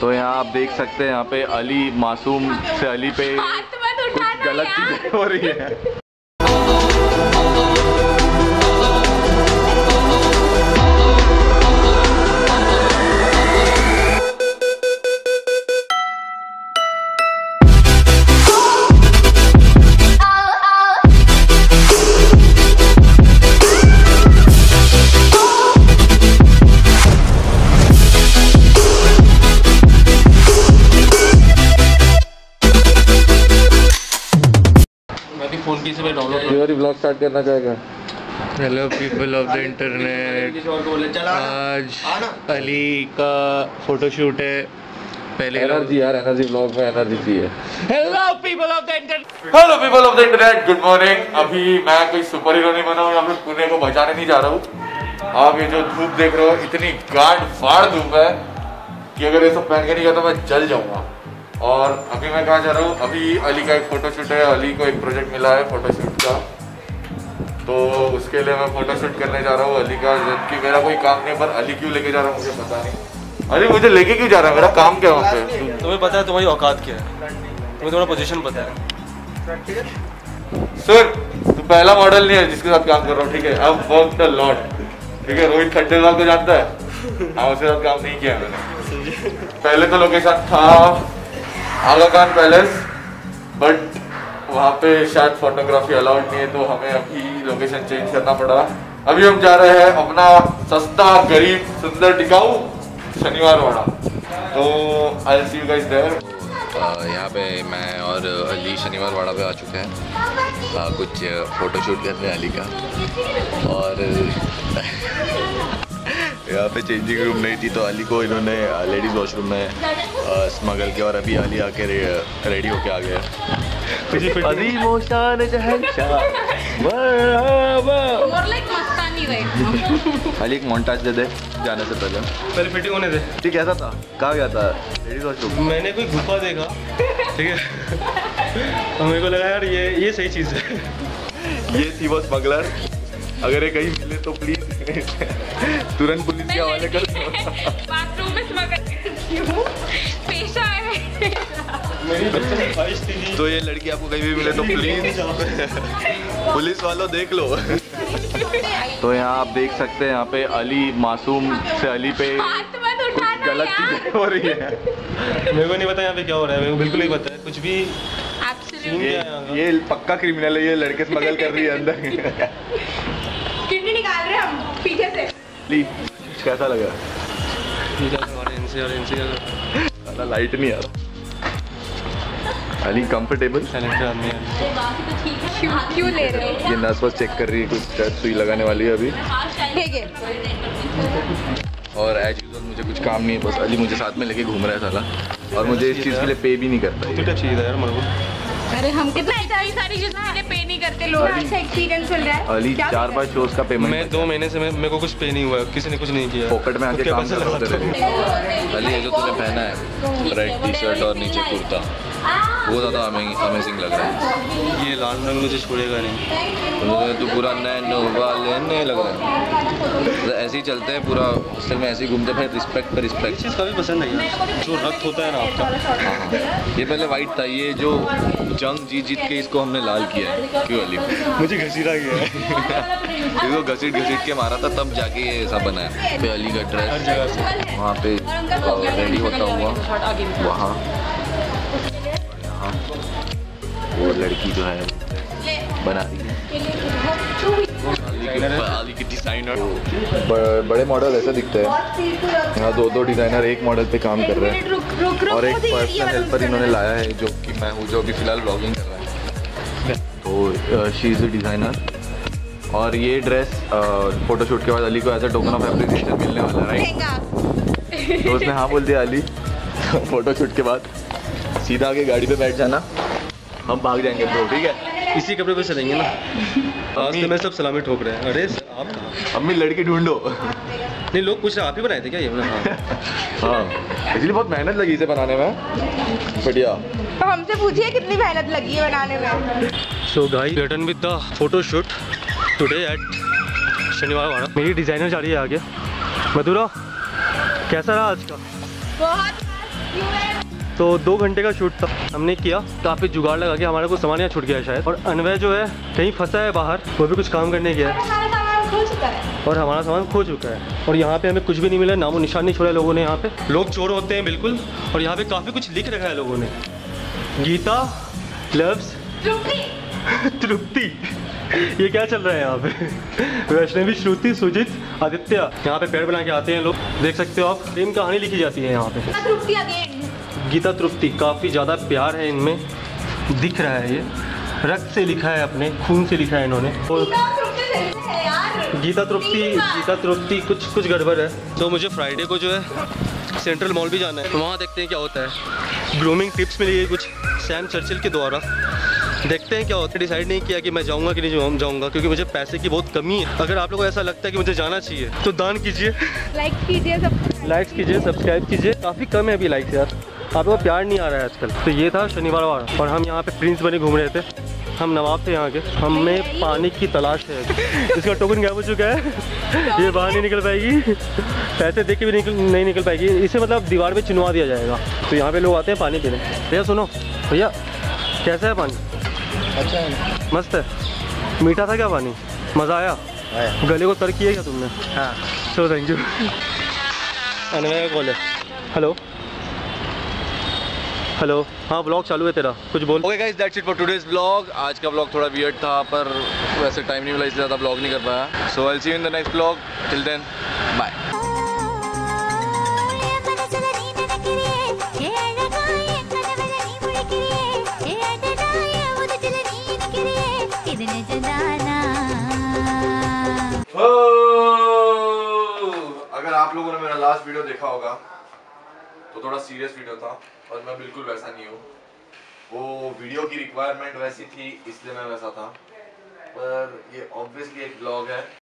तो यहाँ आप देख सकते हैं यहाँ पे अली मासूम से अली पे कुछ गलत चीज़ें हो रही है। मैं की से डाउनलोड फिर ब्लॉग स्टार्ट करना चाहेगा? Hello people of the internet आज अली का फोटोशूट है। पहले एनर्जी यार एनर्जी ब्लॉग में एनर्जी चाहिए। Hello people of the internet hello people of the internet good morning अभी मैं कोई सुपर हीरो नहीं बना हूँ फिर पुणे को बचाने नहीं जा रहा हूँ। आप ये जो धूप देख रहे हो इतनी गाढ़ फाड़ धूप है कि अगर ये सब पहन के नहीं गया तो मैं जल जाऊँगा। और अभी मैं कहाँ जा रहा हूँ? अभी अली का एक फोटोशूट है अली को एक प्रोजेक्ट मिला है फोटोशूट का। तो उसके लिए मैं फोटोशूट करने जा रहा हूँ अली का जबकि मेरा कोई काम नहीं पर अली क्यों लेके जा रहा हूँ मुझे पता नहीं। अली मुझे लेके क्यों जा रहा है? मेरा काम क्या है वहाँ पे? तुम्हें पता है तुम्हारी औकात क्या है? तुम्हें तुम्हारा पोजीशन पता है। सर तू पहला मॉडल नहीं है जिसके साथ काम कर रहा हूँ ठीक है? अब वर्क द लॉट ठीक है? रोहित खड्डेलवाल को जानता है। हाँ उसके साथ काम नहीं किया मैंने। पहले तो लोकेशन था आगा खान पैलेस बट वहाँ पे शायद फोटोग्राफी अलाउड नहीं है तो हमें अभी लोकेशन चेंज करना पड़ा। अभी हम जा रहे हैं अपना सस्ता, गरीब, सुंदर टिकाऊ शनिवार वाड़ा तो I see you guys there यहाँ पे मैं और अली शनिवार वाड़ा पे आ चुके हैं। कुछ फ़ोटो शूट कर रहे हैं अली का। और यहाँ पे चेंजिंग रूम नहीं थी तो अली को इन्होंने लेडीज़ वॉशरूम में स्मगल किया और अभी अली आके रे, रेडी होके आ गया अली एक मोन्टाज दे दे जाने से पहले। पहले फिटिंग होने दे। ठीक कैसा था। कहाँ गया था? लेडीज़ वॉशरूम मैंने कोई गुफा देखा। ठीक है। और मेरे को लगा यार ये ये सही चीज़ है। ये थी वो स्मगलर अगर ये कहीं मिले तो प्लीज़ तुरंत पुलिस के हवाले कर बाथरूम में स्मगल करती पेशा है। मेरी तो ये लड़की आपको कहीं भी मिले तो प्लीज़ पुलिस वालों देख लो। तो यहाँ आप देख सकते हैं यहाँ पे अली मासूम से अली पे कुछ गलत चीज़ें हो रही है। मेरे को नहीं पता यहाँ पे क्या हो रहा है मेरे को बिल्कुल नहीं पता है। कुछ भी ये क्या? ये पक्का क्रिमिनल है ये लड़के स्मगल कर रही है अंदर। निकाल रहे हम पीछे से। प्लीज़ कैसा लगा? साला लाइट नहीं आ रहा अली कंफर्टेबल है। क्यों क्यों ले रहे हो? ये नर्स बस चेक कर रही है कुछ शायद सुई लगाने वाली है अभी। और एज यूजल मुझे कुछ काम नहीं है बस अली मुझे साथ में लेके घूम रहा है साला। और मुझे इस चीज़ के लिए पे भी नहीं करता। तो यार अरे हम कितना सारी सारी चीज़ें पे नहीं अच्छा एक्सपीरियंस मिल रहा है? अली चार बार शोज़ का पेमेंट मैं दो महीने से मेरे को कुछ पे नहीं हुआ किसी ने कुछ नहीं किया। पॉकेट में आके काम कर रहा? लगाता अली ये जो तूने पहना है रेड टी शर्ट और नीचे कुर्ता वो ज़्यादा अमेजिंग लग रहा है। ये लाल रंग मुझे छोड़ेगा नहीं। तो तू पूरा नैनो वाले नए लग रहा है। तो ऐसे ही चलते हैं पूरा हॉस्टल में ऐसे ही घूमते फिर रिस्पेक्ट पर रिस्पेक्ट चीज़ काफ़ी पसंद है जो रक्त होता है ना आपका। ये पहले वाइट था ये जो जंग जीत जीत के इसको हमने लाल किया है। क्यों अली? मुझे घसीटा गया है। इसको घसीट घसीट के मारा था तब जाके ये ऐसा बनाया फिर अली का हर ड्रेस जगह से। वहाँ पे रेडी होता हुआ। वहाँ। यहाँ वो लड़की जो है बना रही है। अली के डिज़ाइनर बड़े मॉडल ऐसे दिखते हैं। यहाँ दो दो डिज़ाइनर एक मॉडल पे काम कर रहे हैं। और एक पर्सनल हेल्पर इन्होंने लाया है जो कि मैं हूँ जो अभी फ़िलहाल ब्लॉगिंग कर रहा है। तो शी इज़ अ डिज़ाइनर और ये ड्रेस फोटोशूट के बाद अली को ऐसा टोकन ऑफ़ एप्रिसिएशन मिलने वाला है राइट तो उसने हाँ बोल दिया अली फोटोशूट के बाद। सीधा आगे गाड़ी पे बैठ जाना। हम भाग जाएँगे तो ठीक है? इसी कपड़े पे चलेंगे ना? आज तो मैं सब सलामी ठोक रहे हैं। अरे आप अम्मी लड़की ढूंढो। नहीं लोग पूछ रहे आप ही बनाए थे क्या ये? हाँ। हाँ। इसलिए बहुत मेहनत लगी इसे बनाने में। बढ़िया। तो हमसे पूछिए कितनी मेहनत लगी है बनाने में। So guys return with the photo shoot today at Shaniwar Wada. मेरी डिज़ाइनर जा रही है आगे। मधुरा कैसा रहा आज का? बहुत तो दो घंटे का शूट था। हमने किया काफ़ी जुगाड़ लगा के हमारा कुछ सामान यहाँ छूट गया शायद। और अनवय जो है कहीं फंसा है बाहर वो भी कुछ काम करने गया है। है। और हमारा सामान खो चुका है। और यहाँ पे हमें कुछ भी नहीं मिला नामो निशान नहीं छोड़ा लोगों ने यहाँ पे। लोग चोर होते हैं बिल्कुल। और यहाँ पे काफ़ी कुछ लिख रखा है लोगों ने। गीता लव्स तृप्ति ये क्या चल रहा है यहाँ पे? वैष्णवी श्रुति सुजित आदित्य। यहाँ पे पेड़ बना के आते हैं लोग। देख सकते हो आप प्रेम कहानी लिखी जाती है यहाँ पे। तृप्ति अगेन गीता तृप्ति काफ़ी ज़्यादा प्यार है इनमें। दिख रहा है ये। रक्त से लिखा है अपने खून से लिखा है इन्होंने। और गीता तृप्ति गीता तृप्ति कुछ कुछ गड़बड़ है। तो मुझे फ्राइडे को जो है सेंट्रल मॉल भी जाना है। तो वहाँ देखते हैं क्या होता है। ग्रूमिंग टिप्स मिली है कुछ। सैम चर्चिल के द्वारा। देखते हैं क्या होता है। डिसाइड नहीं किया कि मैं जाऊँगा कि नहीं जाऊँ- जाऊँगा क्योंकि मुझे पैसे की बहुत कमी है। अगर आप लोगों को ऐसा लगता है कि मुझे जाना चाहिए तो दान कीजिए। लाइक कीजिए सब लाइक्स कीजिए सब्सक्राइब कीजिए। काफ़ी कम है अभी लाइक्स यार। आप लोगों प्यार नहीं आ रहा है आजकल। तो ये था शनिवार वार और हम यहाँ पे प्रिंस बने घूम रहे थे। हम नवाब थे यहाँ के। हमें पानी की तलाश है। इसका टोकन गायब हो चुका है। ये बाहर नहीं निकल पाएगी। पैसे देख के भी निकल नहीं निकल पाएगी। इसे मतलब दीवार पे चिनवा दिया जाएगा। तो यहाँ पे लोग आते हैं पानी पीने। भैया सुनो। भैया कैसा है पानी? अच्छा है। मस्त है। मीठा था क्या पानी? मज़ा आया? गले को तर किया क्या तुमने? हाँ। चलो थैंक यू अनवय का कॉल है। हेलो हेलो हाँ ब्लॉग चालू है तेरा। कुछ बोल। Okay guys that's it for today's blog आज का ब्लॉग थोड़ा वियर्ड था पर वैसे टाइम नहीं मिला इसलिए ज़्यादा ब्लॉग नहीं कर पाया। So I see you in the next blog till then bye अगर आप लोगों ने मेरा लास्ट वीडियो देखा होगा तो थोड़ा सीरियस वीडियो था और मैं बिल्कुल वैसा नहीं हूँ। वो वीडियो की रिक्वायरमेंट वैसी थी, इसलिए मैं वैसा था। पर ये ऑब्वियसली एक ब्लॉग है।